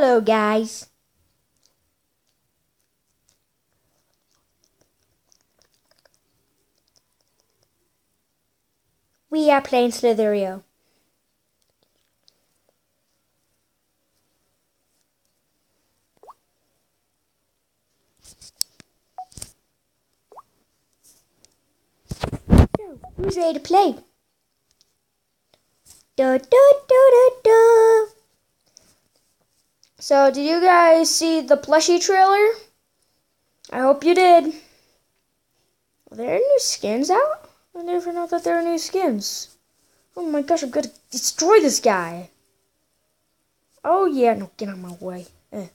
Hello, guys. We are playing Slither.io. Who's ready to play? Da, da, So, did you guys see the plushie trailer? I hope you did. Are there new skins out? I never know that there are new skins. Oh my gosh, I'm gonna destroy this guy. Oh yeah, no, get out of my way. Eh.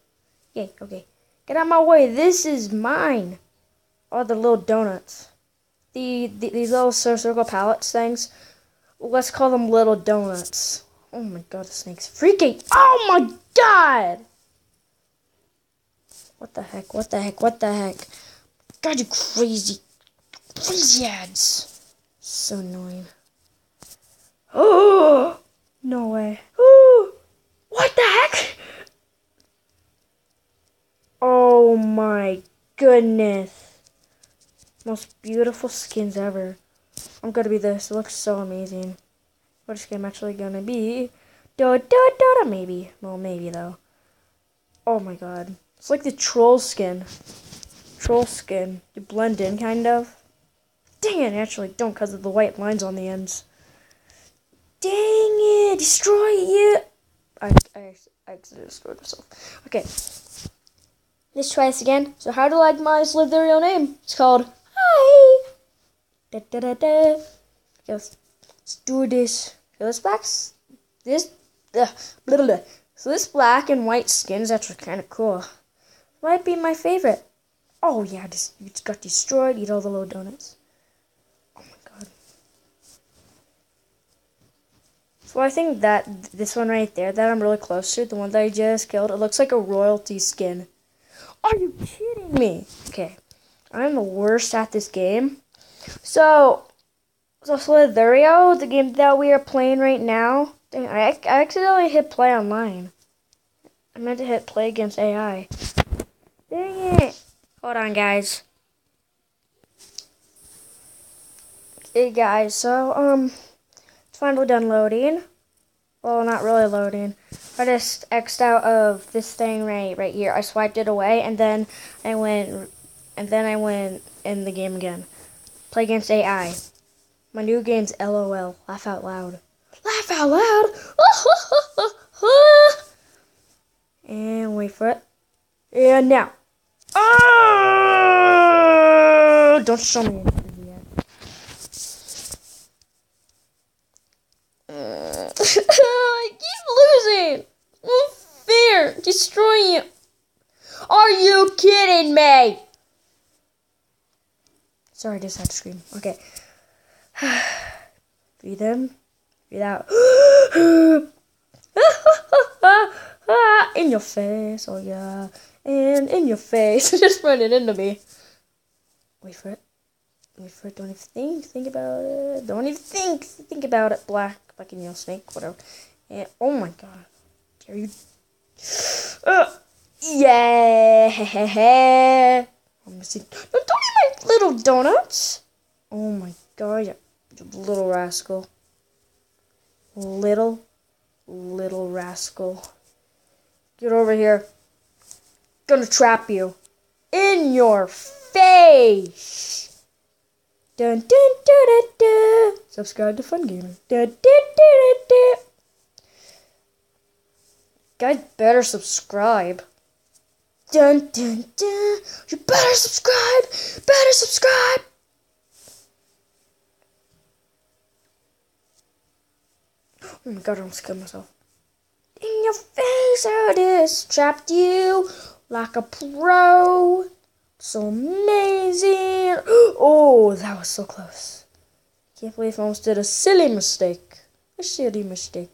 Okay, okay. Get out of my way. This is mine. Oh, the little donuts. The, the these little circle pallets things. Let's call them little donuts. Oh my god, the snake's freaking. Oh my god! What the heck? What the heck? What the heck? God, you crazy, crazy ads. So annoying. Oh, no way. Oh, what the heck? Oh my goodness. Most beautiful skins ever. I'm gonna be this. It looks so amazing. What skin I'm actually gonna be? Da da da da maybe. Well maybe though. Oh my god. It's like the troll skin. Troll skin. You blend in kind of. Dang it, actually don't because of the white lines on the ends. Dang it! Destroy it! I, I, I destroyed myself. Okay. Let's try this again. So how do I like my Slither.io name? It's called Hi! Da da da da. Okay, let's, let's do this. Okay, this black, this, blah, blah, blah. So this black and white skin's actually kind of cool. Might be my favorite. Oh yeah, you just got destroyed. Eat all the little donuts. Oh my god. So I think that this one right there, that I'm really close to, the one that I just killed, it looks like a royalty skin. Are you kidding me? Okay, I'm the worst at this game. So, so Slither.io, the game that we are playing right now, dang, I, I accidentally hit play online. I meant to hit play against AI. Dang it. Hold on, guys. Hey, guys, so, um, it's finally done loading. Well, not really loading. I just X'd out of this thing right, right here. I swiped it away, and then I went, and then I went in the game again. Play against AI. My new game's LOL. Laugh out loud. Laugh out loud! and wait for it. And now. Oh! Don't show me. I keep losing. Unfair. Destroy you. Are you kidding me? Sorry, I just had to scream. Okay. Breathe in. Breathe out. in your face. Oh, yeah. And in your face. just run it into me. Wait for it. Wait for it. Don't even think. Think about it. Don't even think. Think about it. Black. Black and yellow snake. Whatever. And, oh my god. Dare you. Uh, yeah. I'm missing. No, don't eat my little donuts. Oh my god, little rascal. Little, little rascal. Get over here. Gonna trap you. In your face. Dun dun dun dun dun. Subscribe to Fun Gaming. Dun dun dun dun dun. Guys better subscribe. Dun dun dun. You better subscribe. Better subscribe. Oh my god, I almost killed myself. In your face, I just trapped you like a pro. So amazing. Oh, that was so close. Can't believe I almost did a silly mistake. A silly mistake.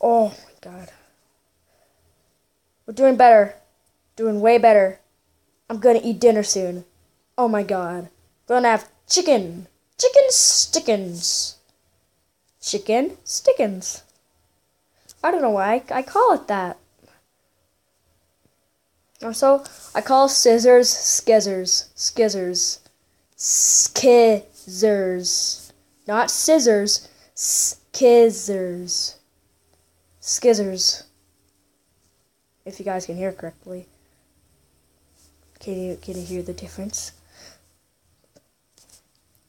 Oh my god. We're doing better. Doing way better. I'm gonna eat dinner soon. Oh my god. Gonna have chicken. Chicken stickins. Chicken stickins. I don't know why I, I call it that. Also, I call scissors skizzers. Skizzers. Skizzers. Not scissors. Skizzers. Skizzers. If you guys can hear correctly. Can you, can you hear the difference?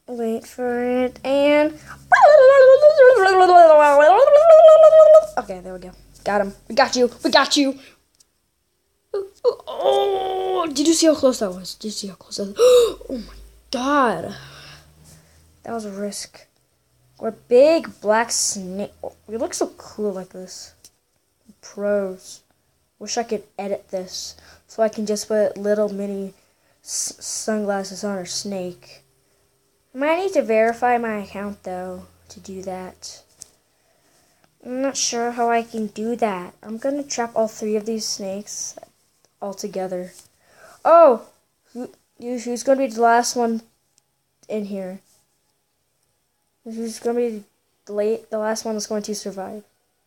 Wait for it and. Okay, there we go. Got him. We got you. We got you. Oh, did you see how close that was? Did you see how close that was? Oh my god. That was a risk. A big black snake. We look so cool like this. Pros. Wish I could edit this so I can just put little mini sunglasses on our snake. Might need to verify my account though to do that. I'm not sure how I can do that. I'm gonna trap all three of these snakes all together. Oh, who's gonna be the last one in here? Who's gonna be the late, the last one that's going to survive?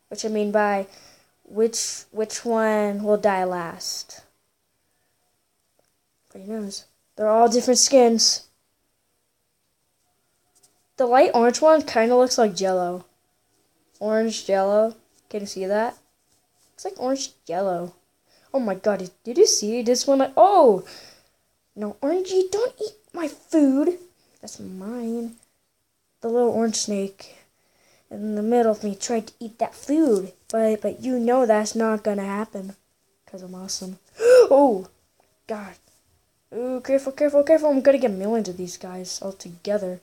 Which I mean by which which one will die last? Who knows? They're all different skins. The light orange one kind of looks like Jello. Orange Jello. Can you see that? Looks like orange Jello. Oh my god, did you see this one? Oh! No, Orangey, don't eat my food. That's mine. The little orange snake in the middle of me tried to eat that food. But, but you know that's not gonna happen. Because I'm awesome. oh! God. Ooh, careful, careful, careful. I'm gonna get millions of these guys all together.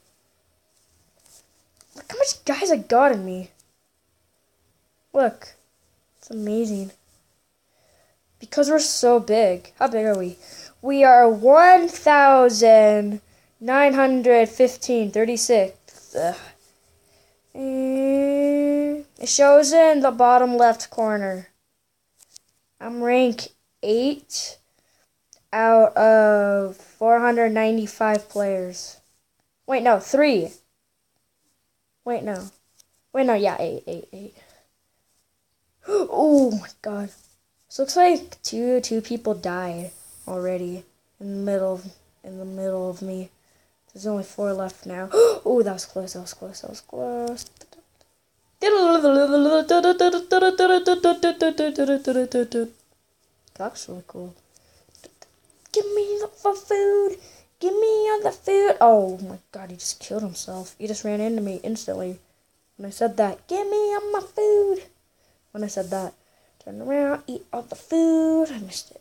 Look how much guys I got in me. Look. It's amazing because we're so big. How big are we? We are 1,915, 36. Ugh. Eh, it shows in the bottom left corner. I'm rank 8 out of 495 players. Wait, no, 3. Wait, no. Wait, no, yeah, 8, 8, 8. Oh my god. So looks like two two people died already in the middle of, in the middle of me. There's only four left now. oh, that was close. That was close. That was close. That's really cool. Give me the food. Give me all the food. Oh my god, he just killed himself. He just ran into me instantly. When I said that, give me all my food. When I said that. Turn around, eat all the food. I missed it.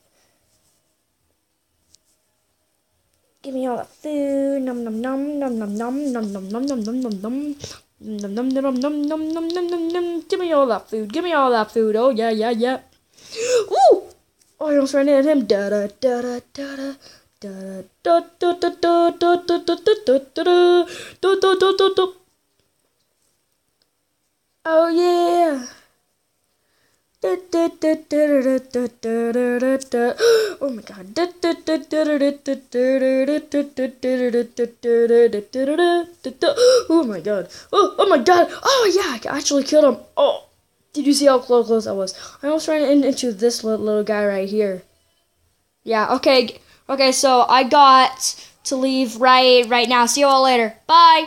Give me all the food. Num num num num num num num num num num num num num. Num num num num num num num num num. Give me all that food. Give me all that food. Oh yeah yeah yeah. Woo! Oh, I almost ran into him. Da da da da da da. Oh yeah. Oh my god. Oh my god. Oh, oh my god. Oh yeah, I actually killed him. Oh. Did you see how close, close I was? I almost ran into this little guy right here. Yeah, okay. Okay, so I got to leave right right now. See you all later. Bye.